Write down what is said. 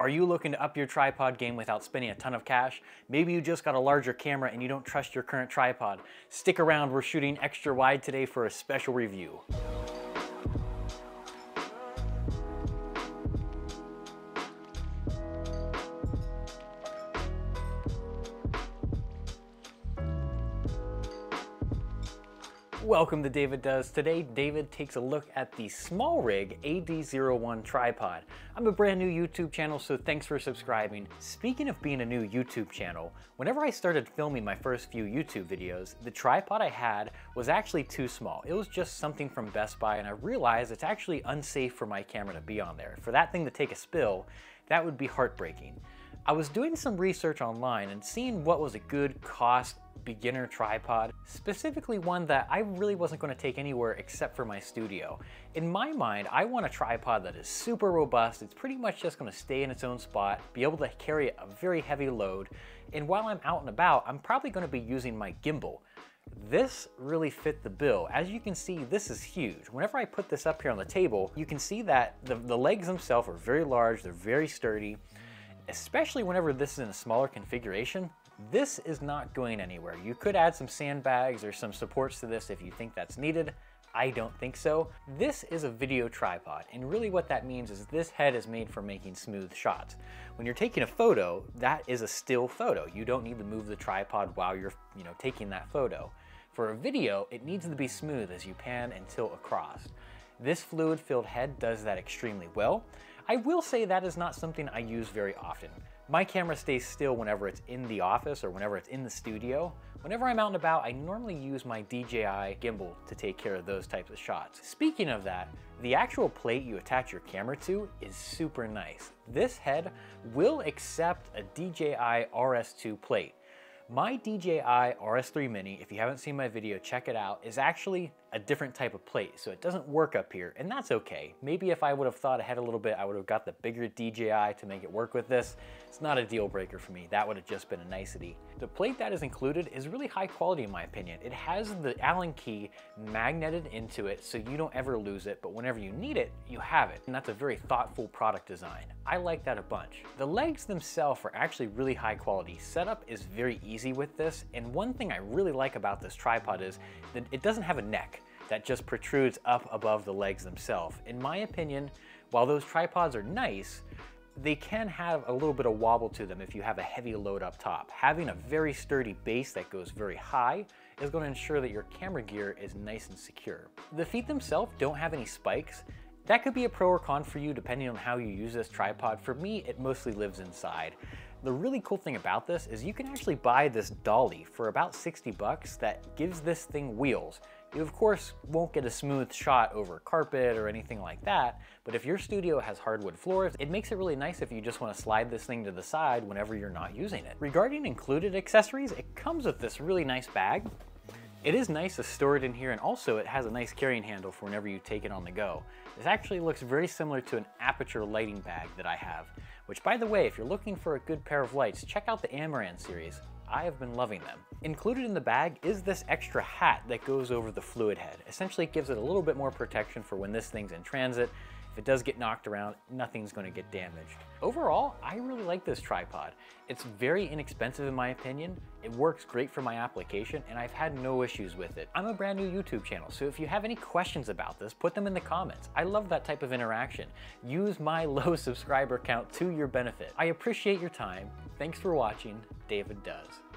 Are you looking to up your tripod game without spending a ton of cash? Maybe you just got a larger camera and you don't trust your current tripod. Stick around, we're shooting extra wide today for a special review. Welcome to David Does. Today, David takes a look at the small rig AD01 tripod. I'm a brand new YouTube channel, so thanks for subscribing. Speaking of being a new YouTube channel, whenever I started filming my first few YouTube videos, the tripod I had was actually too small. It was just something from Best Buy, and I realized it's actually unsafe for my camera to be on there. For that thing to take a spill, that would be heartbreaking. I was doing some research online and seeing what was a good cost beginner tripod, specifically one that I really wasn't going to take anywhere except for my studio. In my mind, I want a tripod that is super robust, it's pretty much just going to stay in its own spot, be able to carry a very heavy load, and while I'm out and about, I'm probably going to be using my gimbal. This really fit the bill. As you can see, this is huge. Whenever I put this up here on the table, you can see that the, the legs themselves are very large, they're very sturdy, especially whenever this is in a smaller configuration. This is not going anywhere. You could add some sandbags or some supports to this if you think that's needed. I don't think so. This is a video tripod, and really what that means is this head is made for making smooth shots. When you're taking a photo, that is a still photo. You don't need to move the tripod while you're you know, taking that photo. For a video, it needs to be smooth as you pan and tilt across. This fluid-filled head does that extremely well. I will say that is not something I use very often. My camera stays still whenever it's in the office or whenever it's in the studio. Whenever I'm out and about, I normally use my DJI gimbal to take care of those types of shots. Speaking of that, the actual plate you attach your camera to is super nice. This head will accept a DJI RS2 plate. My DJI RS3 Mini, if you haven't seen my video, check it out, is actually a different type of plate, so it doesn't work up here, and that's okay. Maybe if I would have thought ahead a little bit, I would have got the bigger DJI to make it work with this. It's not a deal breaker for me. That would have just been a nicety. The plate that is included is really high quality in my opinion. It has the Allen key magneted into it so you don't ever lose it, but whenever you need it, you have it. And that's a very thoughtful product design. I like that a bunch. The legs themselves are actually really high quality. Setup is very easy with this, and one thing I really like about this tripod is that it doesn't have a neck that just protrudes up above the legs themselves. In my opinion, while those tripods are nice, they can have a little bit of wobble to them if you have a heavy load up top. Having a very sturdy base that goes very high is going to ensure that your camera gear is nice and secure. The feet themselves don't have any spikes. That could be a pro or con for you depending on how you use this tripod. For me, it mostly lives inside. The really cool thing about this is you can actually buy this dolly for about 60 bucks that gives this thing wheels. You of course won't get a smooth shot over carpet or anything like that, but if your studio has hardwood floors, it makes it really nice if you just want to slide this thing to the side whenever you're not using it. Regarding included accessories, it comes with this really nice bag. It is nice to store it in here and also it has a nice carrying handle for whenever you take it on the go. This actually looks very similar to an Aputure lighting bag that I have, which by the way, if you're looking for a good pair of lights, check out the Amaran series. I have been loving them. Included in the bag is this extra hat that goes over the fluid head. Essentially it gives it a little bit more protection for when this thing's in transit. If it does get knocked around, nothing's gonna get damaged. Overall, I really like this tripod. It's very inexpensive in my opinion. It works great for my application and I've had no issues with it. I'm a brand new YouTube channel, so if you have any questions about this, put them in the comments. I love that type of interaction. Use my low subscriber count to your benefit. I appreciate your time. Thanks for watching. David Does.